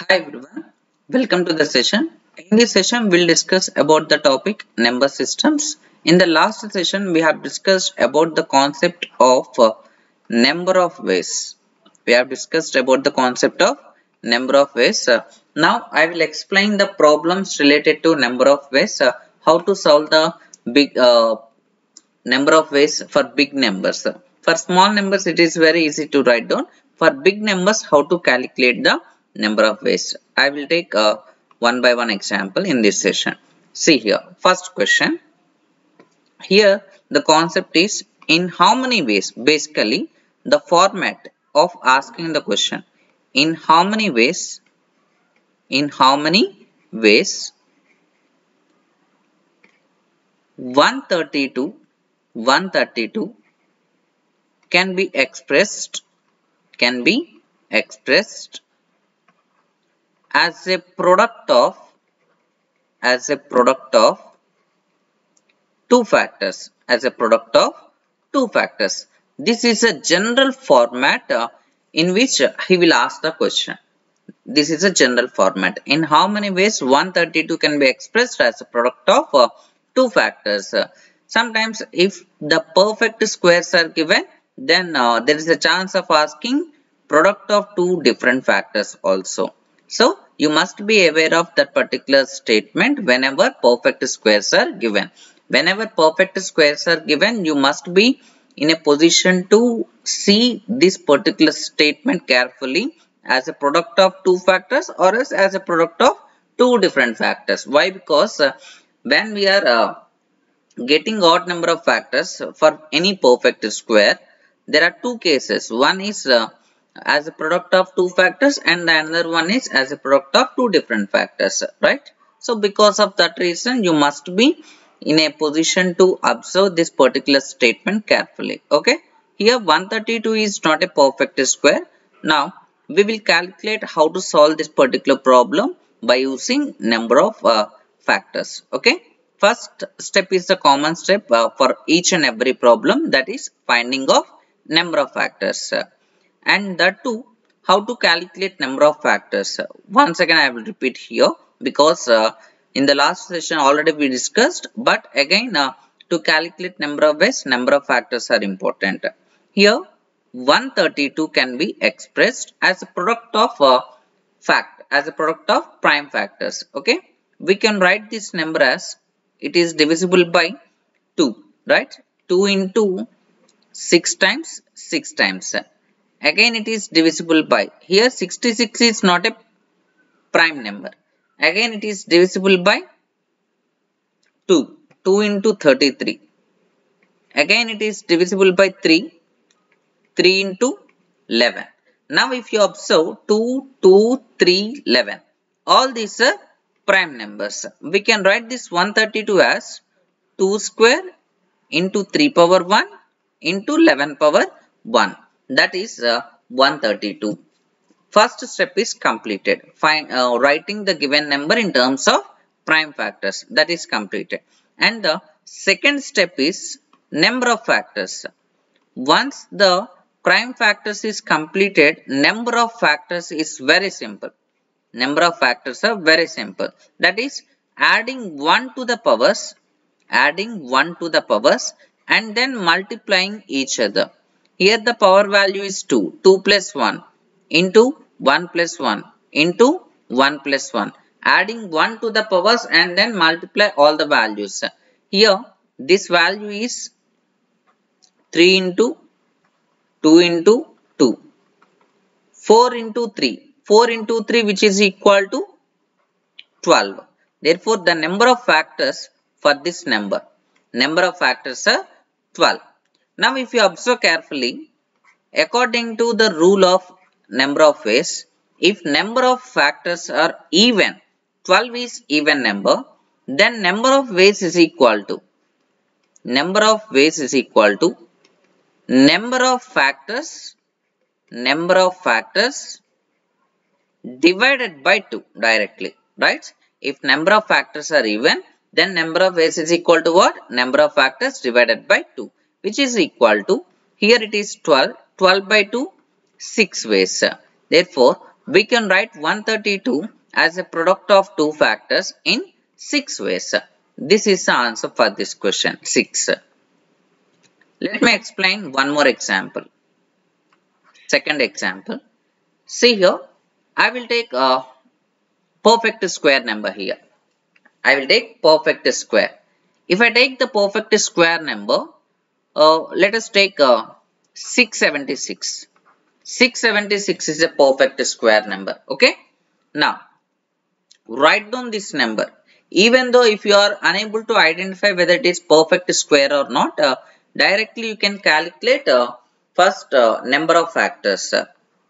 Hi everyone, welcome to the session. In this session, we'll discuss about the topic number systems. In the last session, we have discussed about the concept of uh, number of ways. We have discussed about the concept of number of ways. Uh, now, I will explain the problems related to number of ways, uh, how to solve the big number of ways for big numbers. For small numbers, it is very easy to write down. For big numbers, how to calculate the number of ways. I will take a one by one example in this session. See here, first question. Here, the concept is in how many ways? Basically, the format of asking the question. In how many ways? In how many ways? 132 132 can be expressed can be expressed as a product of as a product of two factors as a product of two factors. This is a general format uh, in which he will ask the question. This is a general format. In how many ways 132 can be expressed as a product of uh, two factors? Uh, sometimes if the perfect squares are given then uh, there is a chance of asking product of two different factors also so you must be aware of that particular statement whenever perfect squares are given. Whenever perfect squares are given you must be in a position to see this particular statement carefully as a product of two factors or as, as a product of two different factors. Why? Because uh, when we are uh, getting odd number of factors for any perfect square there are two cases. One is uh, as a product of two factors and the another one is as a product of two different factors right? So because of that reason you must be in a position to observe this particular statement carefully okay? Here 132 is not a perfect square. Now we will calculate how to solve this particular problem by using number of uh, factors okay? First step is the common step uh, for each and every problem that is finding of number of factors and that too how to calculate number of factors. Once again i will repeat here because uh, in the last session already we discussed but again uh, to calculate number of ways number of factors are important. Here 132 can be expressed as a product of uh, fact as a product of prime factors okay? We can write this number as it is divisible by 2 right? 2 into 6 times 6 times again it is divisible by. Here 66 is not a prime number. Again it is divisible by 2 2 into 33 again it is divisible by 3 3 into 11 now if you observe 2 2 3 11 all these are prime numbers. We can write this 132 as 2 square into 3 power 1 into 11 power 1 that is uh, 132 first step is completed. Find uh, writing the given number in terms of prime factors. That is completed. And the second step is number of factors. Once the prime factors is completed number of factors is very simple. Number of factors are very simple. That is adding 1 to the powers adding 1 to the powers and then multiplying each other here the power value is 2 2 plus 1 into 1 plus 1 into 1 plus 1 adding 1 to the powers and then multiply all the values. Here this value is 3 into 2 into 2 4 into 3 4 into 3 which is equal to 12 therefore the number of factors for this number. Number of factors are 12 now if you observe carefully according to the rule of number of ways if number of factors are even 12 is even number then number of ways is equal to number of ways is equal to number of factors number of factors divided by 2 directly right? If number of factors are even then number of ways is equal to what? Number of factors divided by 2 which is equal to here it is 12 12 by 2 6 ways therefore we can write 132 as a product of two factors in six ways. This is the answer for this question, 6. Let me explain one more example. Second example. See here, I will take a perfect square number here. I will take perfect square. If I take the perfect square number, uh, let us take uh, 676. 676 is a perfect square number. Okay. Now, write down this number. Even though if you are unable to identify whether it is perfect square or not, uh, directly you can calculate uh, first uh, number of factors.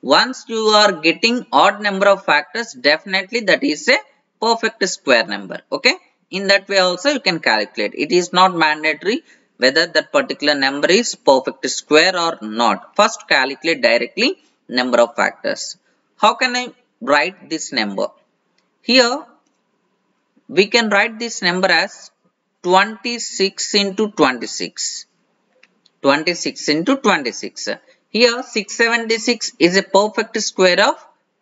Once you are getting odd number of factors, definitely that is a perfect square number. Okay. In that way also you can calculate. It is not mandatory whether that particular number is perfect square or not. First calculate directly number of factors. How can I write this number? Here we can write this number as 26 into 26. 26 into 26. Here 676 is a perfect square of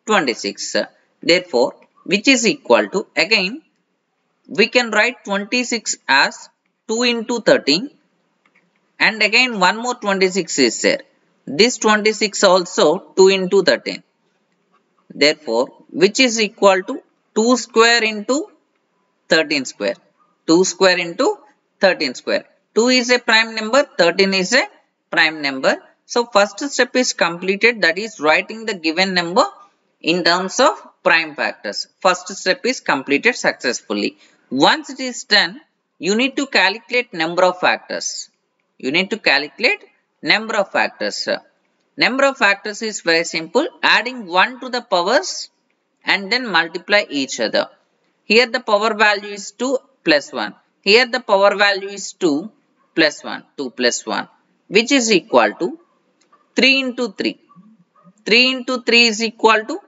26. Therefore, which is equal to again we can write 26 as 2 into 13 and again one more 26 is there. This 26 also 2 into 13. Therefore, which is equal to 2 square into 13 square. 2 square into 13 square. 2 is a prime number, 13 is a prime number. So, first step is completed that is writing the given number in terms of prime factors. First step is completed successfully. Once it is done, you need to calculate number of factors. You need to calculate number of factors. Number of factors is very simple. Adding 1 to the powers and then multiply each other. Here the power value is 2 plus 1. Here the power value is 2 plus 1. 2 plus 1 which is equal to 3 into 3. 3 into 3 is equal to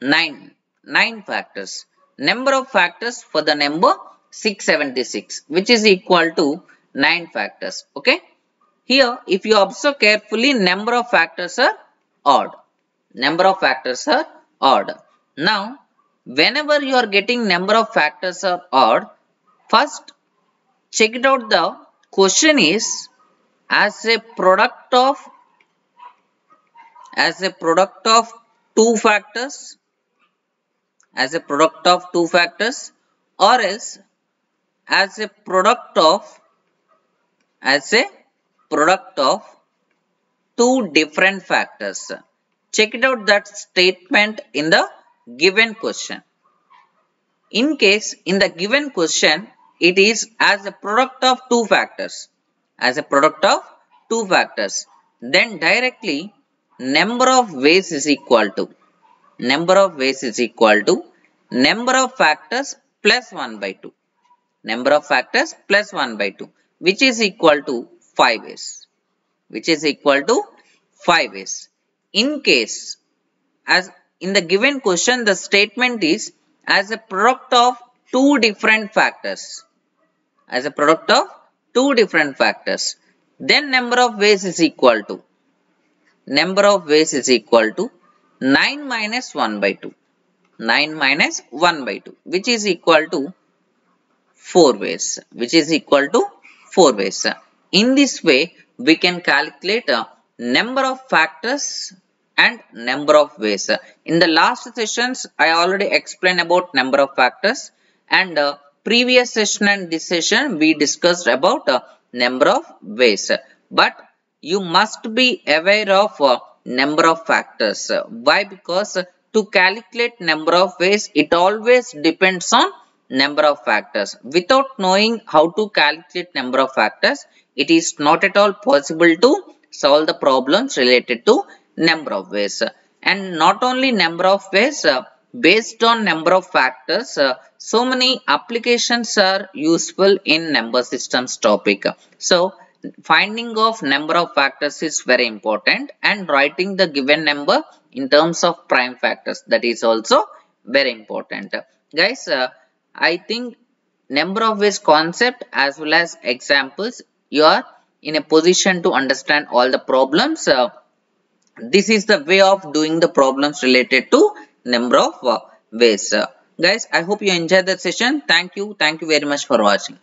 9. 9 factors. Number of factors for the number 676 which is equal to 9 factors. Okay. Here if you observe carefully number of factors are odd. Number of factors are odd. Now whenever you are getting number of factors are odd, first check it out the question is as a product of as a product of two factors as a product of two factors or else as a product of as a product of two different factors. Check it out that statement in the given question. In case in the given question, it is as a product of two factors. As a product of two factors. Then directly number of ways is equal to number of ways is equal to number of factors plus 1 by 2. Number of factors plus 1 by 2 which is equal to 5 ways. Which is equal to 5 ways. In case as in the given question, the statement is as a product of two different factors. As a product of two different factors. Then number of ways is equal to. Number of ways is equal to 9 minus 1 by 2. 9 minus 1 by 2 which is equal to 4 ways. Which is equal to 4 ways. In this way, we can calculate a number of factors and number of ways. In the last sessions, I already explained about number of factors and uh, previous session and this session we discussed about uh, number of ways. But you must be aware of uh, number of factors. Why? Because to calculate number of ways, it always depends on number of factors. Without knowing how to calculate number of factors, it is not at all possible to solve the problems related to number of ways. And not only number of ways uh, based on number of factors uh, so many applications are useful in number systems topic. So finding of number of factors is very important and writing the given number in terms of prime factors that is also very important. Guys uh, i think number of ways concept as well as examples you are in a position to understand all the problems uh, this is the way of doing the problems related to number of uh, ways. guys, I hope you enjoyed that session. Thank you. Thank you very much for watching.